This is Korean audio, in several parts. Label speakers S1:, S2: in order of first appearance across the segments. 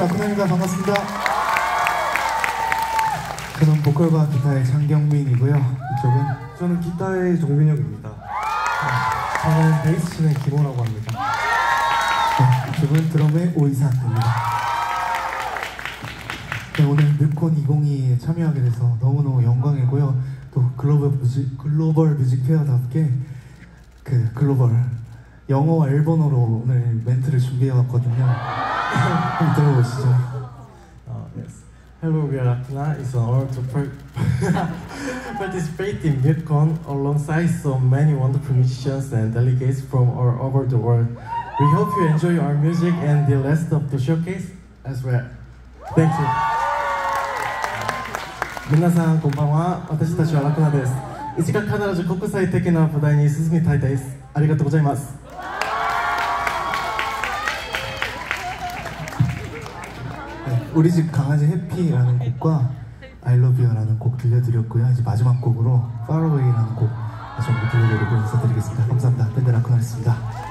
S1: 라쿠나입니다. 반갑습니다. 저는 보컬과 기타의 장경민이고요. 이쪽은
S2: 저는 기타의 정민혁입니다. 저는 베이스 치는 김호라고 합니다.
S1: 네, 이쪽은 드럼의 오이삭입니다. 네, 오늘 뮤콘 2022에 참여하게 돼서 너무너무 영광이고요. 또 글로벌 뮤직, 글로벌 뮤직 페어답게 그 글로벌 영어 일본어로 오늘 멘트를 준비해왔거든요. Ghost.
S2: Oh, yes. Hello, we are Akina. It's an honor to participate in VidCon alongside so many wonderful musicians and delegates from all over the world. We hope you enjoy our music and the rest of the showcase as well. Thank you. 皆さんこんばんは私たちはラクナです1月必ず国際的な話題に進みたいですありがとうございます
S1: 우리 집 강아지 해피라는 곡과 I Love You라는 곡 들려드렸고요. 이제 마지막 곡으로 Far Away라는 곡 다시 한번 들려드리고 인사드리겠습니다. 감사합니다. 밴드 라크나였습니다.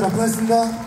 S1: 감사합니다. 아프했습니다